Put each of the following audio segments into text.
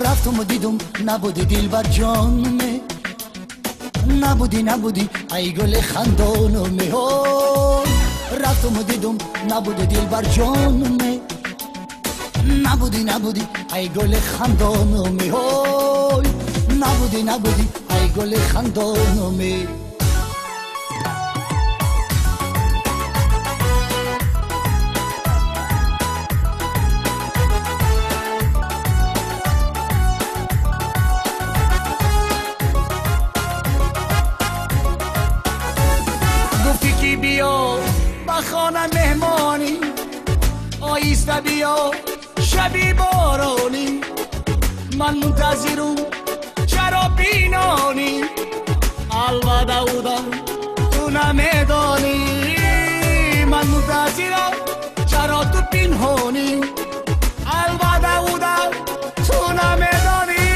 رفتم و دیدم نبودی دل بر جانمه. نبودی نبودی ای گل خندانمه. رفتم و دیدم نبودی دل بر جانمه. نبودی نبودی ای گل خندانمه. نبودی نبودی ای گل خندانمه. کی بیا خانه مهمانی. آیسته بیا. شبی بارانی. من منتظرم. چرا بینانی؟ الوده بودم تو نمیدانی. من منتظرم. چرا تو پینهانی؟ الوده بودم تو نمیدانی.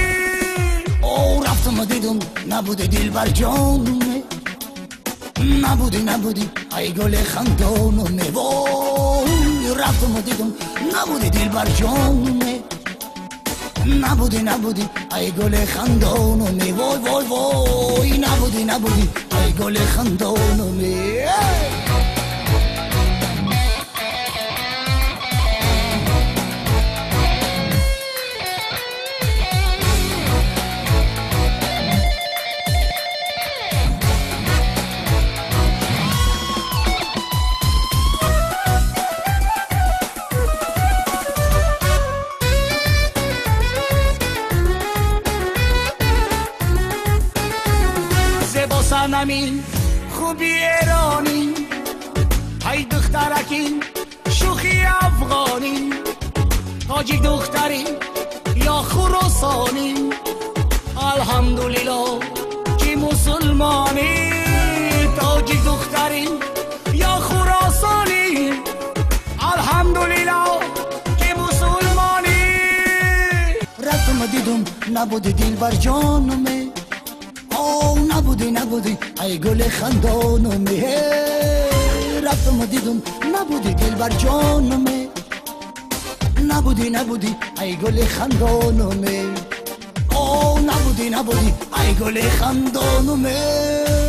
او رفتم و دیدم نبوده دل بر جانمه نبودی نبودی. ای گل خندانمه وای رفتم و دیدم نبودی دل بر جانمه نبودی نبودی. ای گل خندانمه وای وای وای. نبودی نبودی. ای گل خندانمه سنمین خوبی ایرانی های دخترکی شوخی افغانی تاجیک دختری یا خراسانی الحمدلله که مسلمانی. تاجیک دختری یا خراسانی الحمدلله که مسلمانی. رفتم دیدم نبودی دل بر جانمه. او نبودی نبودی. ای گل خندانمه رفتم و دیدم نبودی دل بر جانمه نبودی نبودی. ای گل خندانمه او نبودی نبودی. ای گل خندانمه